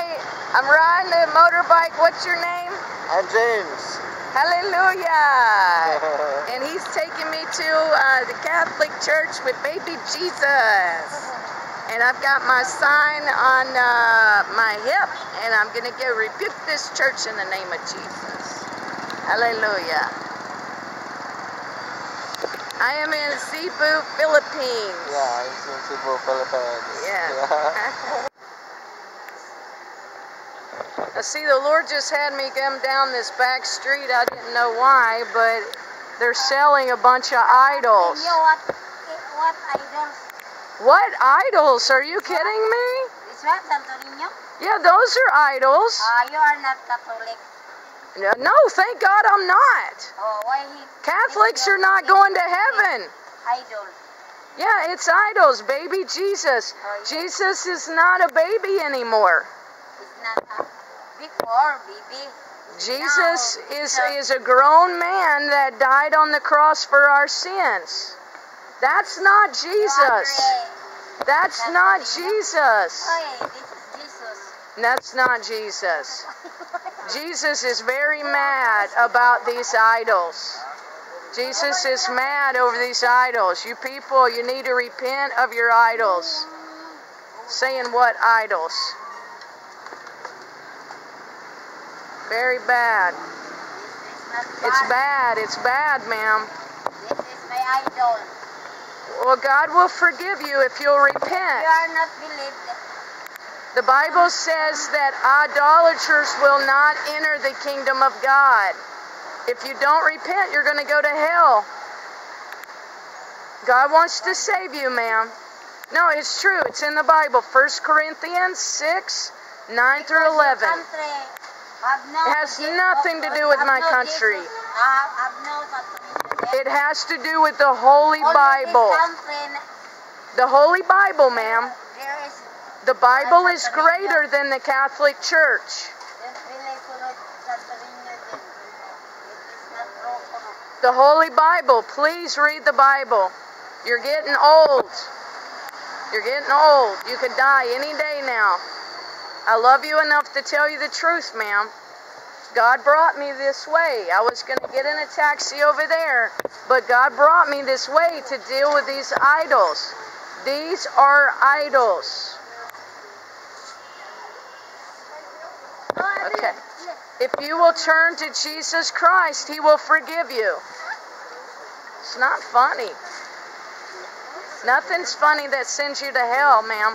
Hi, I'm riding a motorbike. What's your name? I'm James. Hallelujah. and he's taking me to uh, the Catholic Church with baby Jesus. And I've got my sign on uh, my hip, and I'm going to go rebuke this church in the name of Jesus. Hallelujah. I am in Cebu, Philippines. Yeah, I'm in Cebu, Philippines. Yeah. I see the Lord just had me come down this back street. I didn't know why, but they're selling a bunch of idols. You know what? What idols? What idols? Are you kidding me? This one, Santo Yeah, those are idols. Ah, you are not Catholic. No, thank God I'm not. Oh, why he? Catholics are not going to heaven. Idol. Yeah, it's idols, baby Jesus. Jesus is not a baby anymore. Not a before, baby. Jesus is, is a grown man that died on the cross for our sins. That's not Jesus. That's not Jesus. Oh, Jesus. That's not Jesus. Jesus is very mad about these idols. Jesus is mad over these idols. You people, you need to repent of your idols. Saying what idols? Very bad. This is not It's bad. It's bad, ma'am. This is my idol. Well, God will forgive you if you'll repent. You are not believed. The Bible says that idolaters will not enter the kingdom of God. If you don't repent, you're going to go to hell. God wants to save you, ma'am. No, it's true. It's in the Bible. 1 Corinthians 6, 9 through 11. Country have no It has nothing to do with my country. Jesus, have, have no Santo Niño. It has to do with the Holy Bible. The Holy Bible, ma'am. The Bible is greater than the Catholic Church. Yung pinisunod Santo Niño din. It is not broken. The Holy Bible. Please read the Bible. You're getting old. You're getting old. You could die any day now. I love you enough to tell you the truth, ma'am. God brought me this way. I was going to get in a taxi over there, but God brought me this way to deal with these idols. These are idols. Okay. If you will turn to Jesus Christ, He will forgive you. It's not funny. Nothing's funny that sends you to hell, ma'am.